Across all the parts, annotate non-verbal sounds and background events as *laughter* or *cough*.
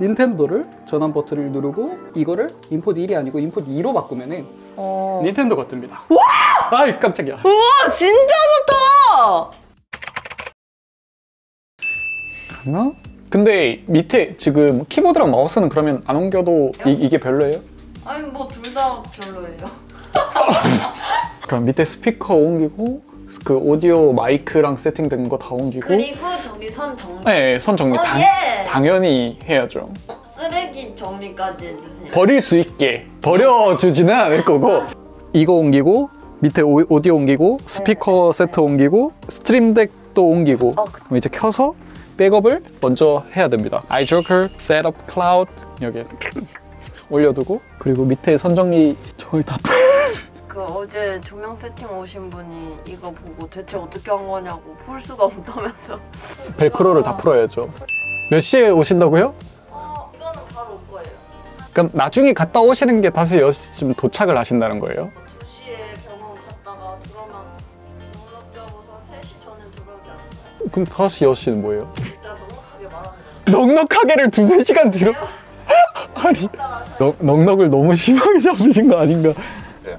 닌텐도를 전환 버튼을 누르고 이거를 인풋 1이 아니고 인풋 2로 바꾸면은 어. 닌텐도가 뜹니다. 와! 아이 깜짝이야. 우와 진짜 좋다. 어? 근데 밑에 지금 키보드랑 마우스는 그러면 안 옮겨도 이, 게 별로예요? 아니 뭐 둘 다 별로예요. *laughs* 그럼 밑에 스피커 옮기고 그 오디오 마이크랑 세팅된 거 다 옮기고 그리고 저기 선 정리. 네, 선 정리 어, 당, 예. 당연히 해야죠. 쓰레기 정리까지 해주세요. 버릴 수 있게 버려주지는 않을 거고 이거 옮기고 밑에 오, 오디오 옮기고 스피커 세트 옮기고 스트림덱도 옮기고 어, 그럼 이제 켜서 백업을 먼저 해야 됩니다. iJoker, Setup Cloud 여기 올려두고 그리고 밑에 선정리 저걸 다 *laughs* 그 어제 조명 세팅 오신 분이 이거 보고 대체 어떻게 한 거냐고 풀 수가 없다면서. 벨크로를 다 풀어야죠. 몇 시에 오신다고요? 어 이거는 바로 올 거예요. 그럼 나중에 갔다 오시는 게 다시 6시쯤 도착을 하신다는 거예요? 2시에 병원 갔다가 들어오면 넉넉적으로 3시 전에 들어오지 않을까요? 그럼 다시 6시는 뭐예요? 일단 넉넉하게 말하면 넉넉하게를 두세 시간 들어 *laughs* *laughs* 아니 넉, 넉넉을 너무 심하게 잡으신 거 아닌가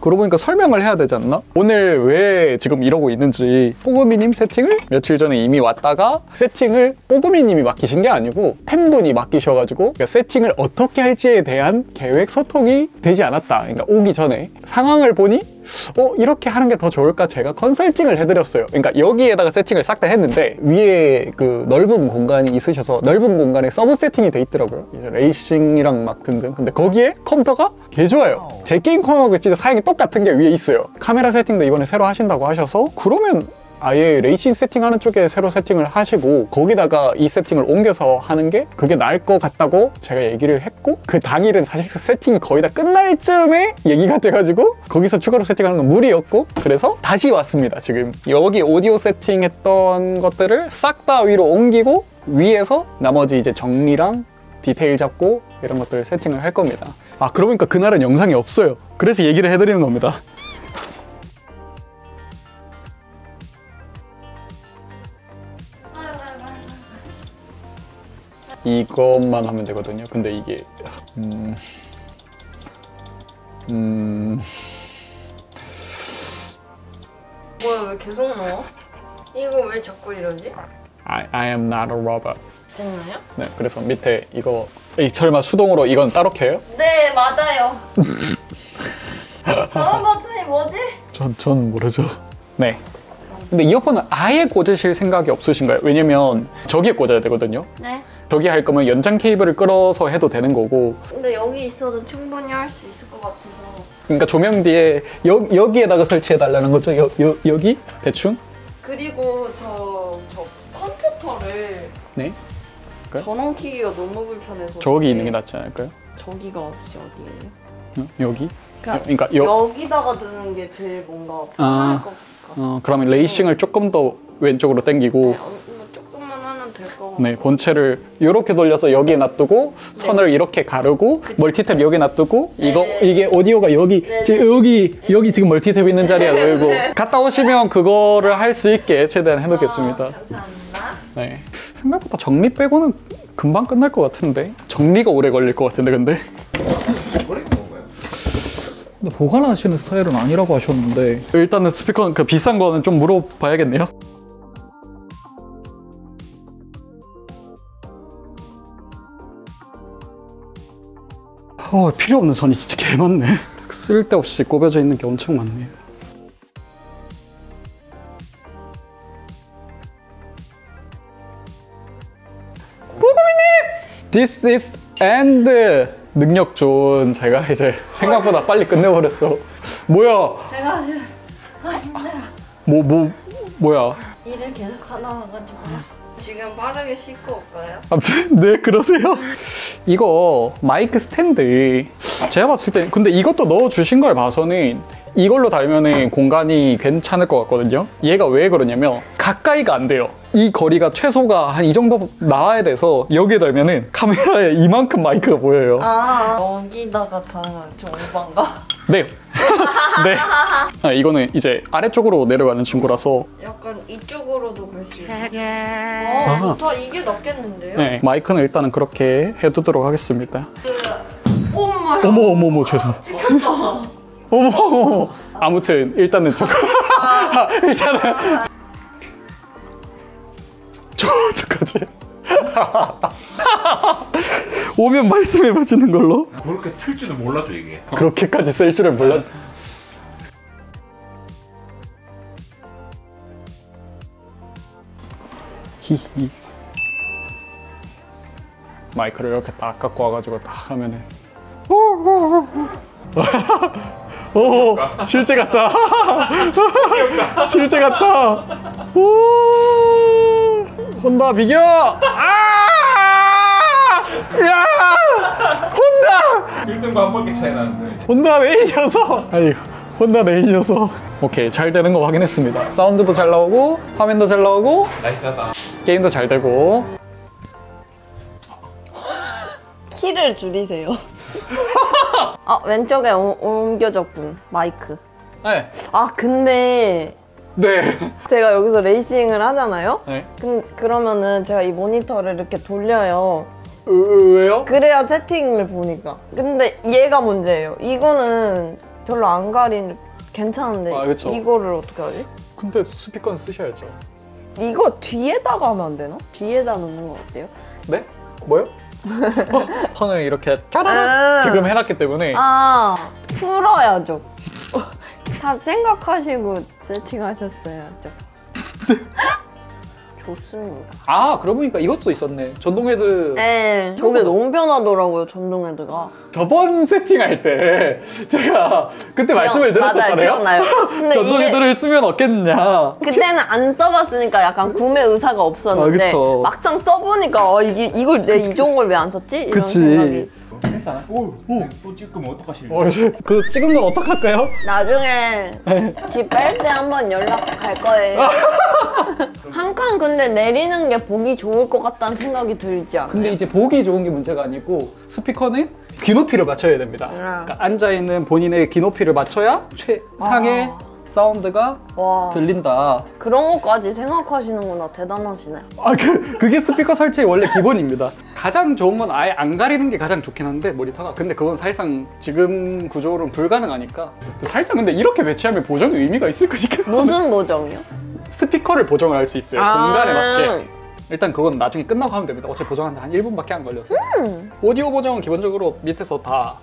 그러고 보니까 설명을 해야 되지 않나? 오늘 왜 지금 이러고 있는지 뽀구미님 세팅을 며칠 전에 이미 왔다가 세팅을 뽀구미님이 맡기신 게 아니고 팬분이 맡기셔가지고 그러니까 세팅을 어떻게 할지에 대한 계획 소통이 되지 않았다 그러니까 오기 전에 상황을 보니 어 이렇게 하는 게 더 좋을까? 제가 컨설팅을 해드렸어요. 그러니까 여기에다가 세팅을 싹 다 했는데 위에 그 넓은 공간이 있으셔서 넓은 공간에 서브 세팅이 돼 있더라고요. 레이싱이랑 막 등등. 근데 거기에 컴퓨터가 개 좋아요. 제 게임 컴퓨터가 진짜 사양이 똑같은 게 위에 있어요. 카메라 세팅도 이번에 새로 하신다고 하셔서 그러면 아예 레이싱 세팅하는 쪽에 새로 세팅을 하시고 거기다가 이 세팅을 옮겨서 하는 게 그게 나을 것 같다고 제가 얘기를 했고 그 당일은 사실 세팅이 거의 다 끝날 쯤에 얘기가 돼가지고 거기서 추가로 세팅하는 건 무리였고 그래서 다시 왔습니다 지금. 여기 오디오 세팅했던 것들을 싹 다 위로 옮기고 위에서 나머지 이제 정리랑 디테일 잡고 이런 것들을 세팅을 할 겁니다. 아 그러고 보니까 그날은 영상이 없어요. 그래서 얘기를 해드리는 겁니다 이것만 하면 되거든요. 근데 이게 음, 음, 뭐야 왜 계속 넣어? 이거 왜 자꾸 이러지? I, I am not a robot. 됐나요? 네, 그래서 밑에 이거 에이, 설마 수동으로 이건 따로 켜요? 네 맞아요. 다음 버튼이 뭐지? 전, 전 모르죠. 네. 근데 이어폰은 아예 꽂으실 생각이 없으신가요? 왜냐면 저기에 꽂아야 되거든요. 네. 저기 할 거면 연장 케이블을 끌어서 해도 되는 거고 근데 여기 있어도 충분히 할 수 있을 것 같아서. 그러니까 조명 뒤에 여, 여기에다가 설치해 달라는 거죠. 여, 여, 여기 대충? 그리고 저, 저 컴퓨터를 네. 그래요? 전원 키기가 너무 불편해서. 저기 있는 게 낫지 않을까요? 저기가 혹시 어디예요? 어, 여기? 그냥 그러니까 여, 여기다가 두는 게 제일 뭔가 편할 아. 것 같아. 어, 그러면 레이싱을 조금 더 왼쪽으로 당기고 네, 어, 뭐 조금만 하면 될것 같고. 네, 본체를 이렇게 돌려서 여기에 놔두고 선을 이렇게 가르고 멀티탭 여기 놔두고 이거 네. 이게 오디오가 여기 네, 지금 여기 여기 지금 멀티탭 있는 자리에 놓이고 네. 갔다 오시면 그거를 할 수 있게 최대한 해놓겠습니다. 아, 감사합니다. 네. 생각보다 정리 빼고는 금방 끝날 것 같은데 정리가 오래 걸릴 것 같은데 근데 근데 보관하시는 스타일은 아니라고 하셨는데 일단은 스피커는 그 비싼 거는 좀 물어봐야겠네요. 어, 필요 없는 선이 진짜 개 많네. 쓸데없이 꼽여져 있는 게 엄청 많네요. This is end 능력 좋은 제가 이제 생각보다 빨리 끝내버렸어. 뭐야? 제가 지금 아 힘들어. 뭐 뭐 뭐 야? 일을 계속 하다 와가지고요. 지금 빠르게 씻고 올까요? 아무튼 *laughs* 네 그러세요. 이거 마이크 스탠드. 제가 봤을 때 근데 이것도 넣어주신 걸 봐서는 이걸로 달면은 공간이 괜찮을 것 같거든요. 얘가 왜 그러냐면 가까이가 안 돼요 이 거리가 최소가 한 이 정도 나와야 돼서 여기에 달면은 카메라에 이만큼 마이크가 보여요. 아 여기다가 다는 좀 오반가? *laughs* 네. *laughs* 네. 아, 이거는 이제 아래쪽으로 내려가는 친구라서 약간 이쪽으로도 볼 수 있어. 아. 아 좋다 이게 낫겠는데요? 네, 마이크는 일단은 그렇게 해두도록 하겠습니다. 오마. 어머 어머 어머 죄송. *laughs* 어머 어머. 아무튼 일단은 저거. 일단은 저 어떡하지? *laughs* 오면 말씀해 보시는 걸로. 그렇게 틀 줄은 몰랐죠 이게. 그렇게까지 쓸 줄을 몰랐. 히히. 마이크를 이렇게 딱 갖고 와가지고 딱 하면은. 오, 실제 같다. *laughs* 실제 같다. 오, 혼다 비겨. 아! 야, 혼다. 1등과 한 바퀴 차이 나는데. 혼다 메인이어서 아니 혼다 메인이어서 오케이 잘 되는 거 확인했습니다 사운드도 잘 나오고 화면도 잘 나오고 나이스하다. 게임도 잘 되고 키를 줄이세요. *laughs* 아 왼쪽에 오- 옮겨졌군 마이크. 네. 아 근데 네. 제가 여기서 레이싱을 하잖아요. 네. 그, 그러면은 제가 이 모니터를 이렇게 돌려요. 으, 왜요? 그래야 채팅을 보니까. 근데 얘가 문제예요. 이거는 별로 안 가려 괜찮은데 아. 이거를 어떻게 하지? 근데 스피커는 쓰셔야죠 이거 뒤에다가 하면 안 되나? 뒤에다 놓는 거 어때요? 네? 뭐요? 턴을 이렇게 아. 지금 해놨기 때문에 아 풀어야죠. 다 생각하시고 세팅하셨어야죠. *laughs* 좋습니다. 아 그러고 보니까 이것도 있었네 전동 헤드 네, 저게 너무 편하더라고요 전동 헤드가. 저번 세팅할 때 제가 그때 말씀을 기억- 맞아요, 드렸었잖아요 기억나요. 근데 *laughs* 전동 이게- 헤드를 쓰면 어떻겠냐 그때는 안 써봤으니까 약간 구매 의사가 없었는데 아. 막상 써보니까 어, 이게 이걸 내이 좋은 걸 왜 안 썼지? 이런 그치. 생각이. 하- 오, 오, 또 찍으면 어떡하실래요? 어, 그 찍은 건 어떡할까요? 나중에 집 뺄 때 한번 연락 갈 거예요. *laughs* 한 칸 근데 내리는 게 보기 좋을 것 같다는 생각이 들지 않아요? 근데 이제 보기 좋은 게 문제가 아니고 스피커는 귀 높이를 맞춰야 됩니다. 음. 그러니까 앉아 있는 본인의 귀 높이를 맞춰야 최상의 아. 사운드가 와 들린다. 그런 것까지 생각하시는구나 대단하시네. 아, 그, 그게 스피커 설치의 원래 기본입니다. 가장 좋은 건 아예 안 가리는 게 가장 좋긴 한데, 모니터가. 근데 그건 사실상 지금 구조로는 불가능하니까. 사실상 근데 이렇게 배치하면 보정의 의미가 있을까 싶긴. 무슨 보정이요? 스피커를 보정을 할수 있어요. 아. 공간에 맞게. 일단 그건 나중에 끝나고 하면 됩니다. 어차피 보정하는데 한 1분밖에 안 걸려서. 음. 오디오 보정은 기본적으로 밑에서 다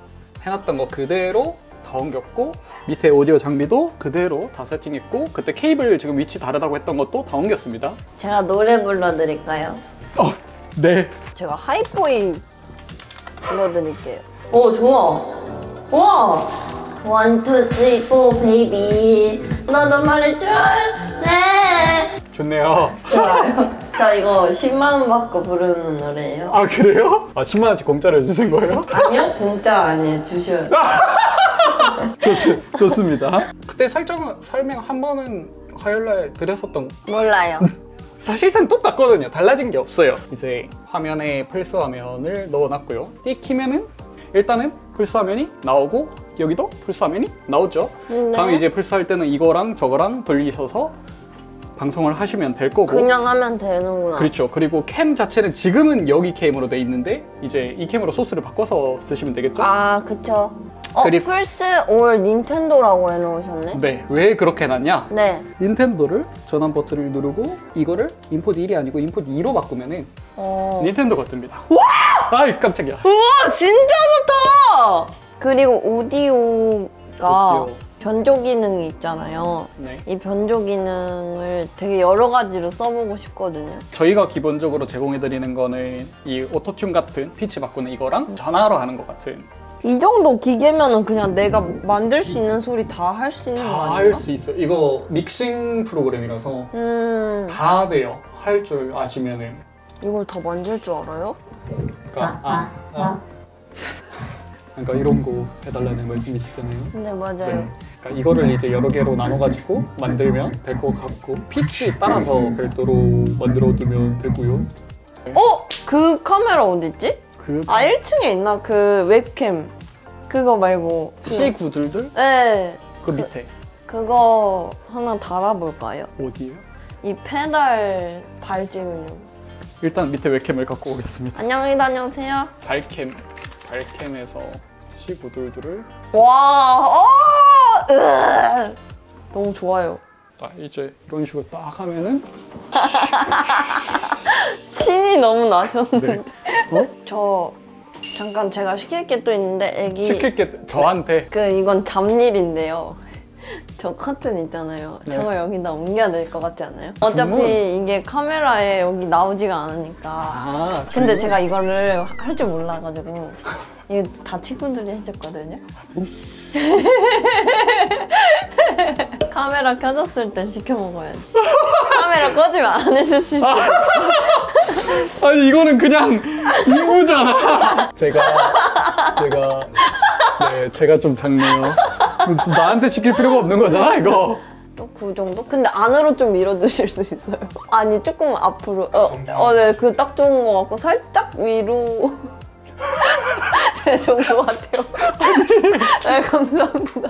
해놨던 거 그대로 다 옮겼고 밑에 오디오 장비도 그대로 다 세팅했고 그때 케이블 지금 위치 다르다고 했던 것도 다 옮겼습니다. 제가 노래 불러드릴까요? 어, 네. 제가 하이포이 불러드릴게요. 오 좋아. 와. One, two, three, four, baby. 너도 말해줄래? 좋네요. 좋아요. 저 이거 10만 원 받고 부르는 노래예요. 아 그래요? 아 10만 원치 공짜로 해주신 거예요? 아니요, 공짜 아니에요. 주셔야 돼. 좋, 좋습니다. 그때 설정 설명 한 번은 화요일 날 드렸었던 몰라요. *laughs* 사실상 똑같거든요. 달라진 게 없어요. 이제 화면에 플스 화면을 넣어놨고요. 띡 키면은 일단은 플스 화면이 나오고 여기도 플스 화면이 나오죠. 네. 다음에 이제 플스 할 때는 이거랑 저거랑 돌리셔서 방송을 하시면 될 거고. 그냥 하면 되는구나. 그렇죠. 그리고 캠 자체는 지금은 여기 캠으로 돼 있는데 이제 이 캠으로 소스를 바꿔서 쓰시면 되겠죠? 아, 그쵸. 어, 그리고- 플스 올 닌텐도라고 해놓으셨네? 네. 왜 그렇게 해놨냐? 네. 닌텐도를 전원 버튼을 누르고 이거를 인풋 1이 아니고 인풋 2로 바꾸면 은 어. 닌텐도가 뜹니다. 아이 깜짝이야. 우와, 진짜 좋다! 그리고 오디오 가 오디오. 변조 기능이 있잖아요. 네. 이 변조 기능을 되게 여러 가지로 써보고 싶거든요. 저희가 기본적으로 제공해드리는 거는 이 오토튠 같은 피치 바꾸는 이거랑 전화로 하는 것 같은 이 정도 기계면은 그냥 내가 만들 수 있는 소리 다 할 수 있는 거다 아니야? 할수 있어. 요 이거 믹싱 프로그램이라서 음, 다 돼요. 할 줄 아시면은. 이걸 다 만질 줄 알아요? 그러니까 아, 아. 그러니까 이런 거 해달라는 말씀이시잖아요. 네 맞아요. 네. 그러니까 이거를 이제 여러 개로 나눠가지고 만들면 될 것 같고 피치 따라서 별도로 만들어두면 되고요. 어? 그 카메라 어디 있지? 그 아 1층에 있나? 그 웹캠 그거 말고 그- C 구들들 네 그 밑에 그거 하나 달아볼까요? 어디예요? 이 페달 발 찍으려고 일단 밑에 웹캠을 갖고 오겠습니다. 안녕히 다녀오세요 발캠 발캠에서 C 구들들을 와 어! 으! 너무 좋아요 딱 이제 이런 식으로 딱 하면은 *laughs* 신이 너무 나셨는데 네. 어? 저 잠깐 제가 시킬 게 또 있는데 애기 시킬 게 저한테 그 이건 잡일인데요. 저 커튼 있잖아요. 네. 저거 여기다 옮겨야 될 것 같지 않아요? 어차피 이게 카메라에 여기 나오지가 않으니까. 아 근데 제가 이거를 할 줄 몰라가지고 이거 다 친구들이 해줬거든요. *laughs* 카메라 켜졌을 때 시켜 먹어야지. 카메라 꺼지면 안 해주실 수 있어. 아니 이거는 그냥 임무잖아. 제가 제가 네 제가 좀 작네요. 나한테 시킬 필요가 없는 거잖아 이거. 그 정도? 근데 안으로 좀 밀어주실 수 있어요. 아니 조금 앞으로. 어, 어, 네, 그 딱 좋은 것 같고 살짝 위로. *laughs* 네, 좋은 것 같아요. *laughs* 네, 감사합니다.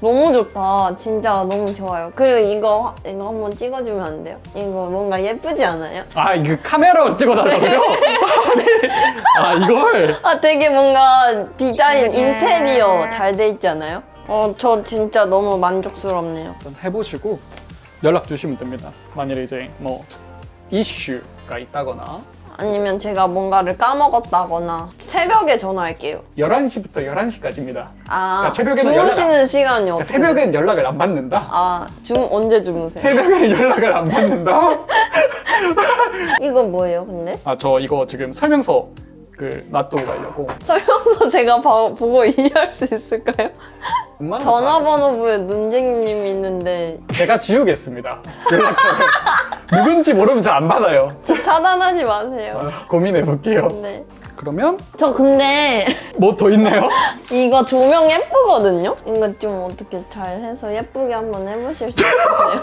너무 좋다. 진짜 너무 좋아요. 그리고 이거 이거 한번 찍어주면 안 돼요? 이거 뭔가 예쁘지 않아요? 아 이거 카메라로 찍어달라고요? *laughs* 아 이걸 아, 되게 뭔가 디자인 인테리어 잘 돼 있지 않아요? 어, 저 진짜 너무 만족스럽네요. 해보시고 연락 주시면 됩니다. 만일에 이제 뭐 이슈가 있다거나 아니면 제가 뭔가를 까먹었다거나 새벽에 전화할게요. 11시부터 11시까지입니다. 아, 그러니까 새벽에는 주무시는 시간이 그러니까 새벽엔 연락을 안 받는다. 아, 주 언제 주무세요? 새벽에는 연락을 안 받는다. *laughs* 이거 뭐예요, 근데? 아 저 이거 지금 설명서 그 놔두고 가려고. 설명서 제가 봐- 보고 *laughs* 이해할 수 있을까요? 전화번호부에 눈쟁이님이 있는데 제가 지우겠습니다. 연락처를. 누군지 모르면 저안 받아요. 저 *laughs* 차단하지 마세요. 고민해 볼게요. 네. 그러면 저 근데 뭐 더 있나요? *laughs* 이거 조명 예쁘거든요? 이거 좀 어떻게 잘 해서 예쁘게 한번 해보실 수 있으세요?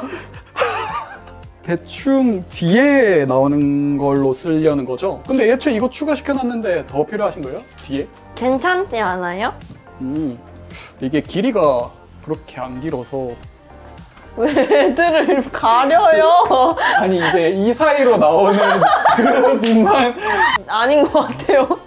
대충 뒤에 나오는 걸로 쓰려는 거죠? 근데 애초에 이거 추가시켜놨는데 더 필요하신 거예요? 뒤에? 괜찮지 않아요? 음 이게 길이가 그렇게 안 길어서 *laughs* 왜 애들을 가려요? 아니 이제 이 사이로 나오는 *laughs* 그 빛만 아닌 것 같아요.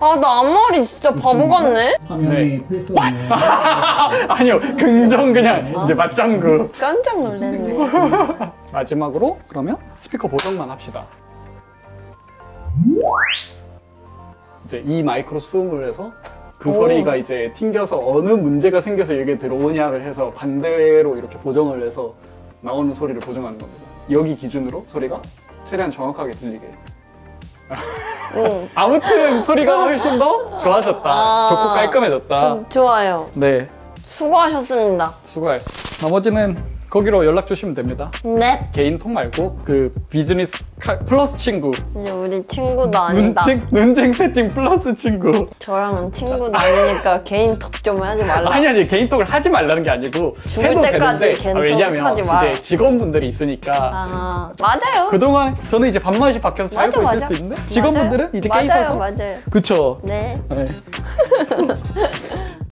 아, 나 앞머리 진짜 바보 같네? 네. *laughs* 아니요 긍정 그냥 이제 맞장구 깜짝 놀랐네. *laughs* 마지막으로 그러면 스피커 보정만 합시다. 이제 이 마이크로 수음을 해서 그 오. 소리가 이제 튕겨서 어느 문제가 생겨서 여기에 들어오냐를 해서 반대로 이렇게 보정을 해서 나오는 소리를 보정하는 겁니다. 여기 기준으로 소리가 최대한 정확하게 들리게. *laughs* 응. 아무튼 소리가 훨씬 더 좋아졌다. 아. 좋고 깔끔해졌다. 저, 좋아요. 네, 수고하셨습니다. 수고하셨습니다. 나머지는 거기로 연락 주시면 됩니다. 네. 개인톡 말고 그 비즈니스 카- 플러스 친구 이제 우리 친구도 아니다. 눈쟁, 눈쟁 세팅 플러스 친구 저랑은 친구도 아니니까 개인 톡 좀 하지 말라. 아니 아니 개인톡을 하지 말라는 게 아니고 죽을 해도 때까지 되는데 개인톡 아, 왜냐면. 이제 직원분들이 있으니까 아, 맞아요. 그동안 저는 이제 밥맛이 바뀌어서 자유로 있을. 수 있는데 직원분들은 이제 깨 맞아요, 있어서 맞아요. 그쵸 네. 네. *laughs*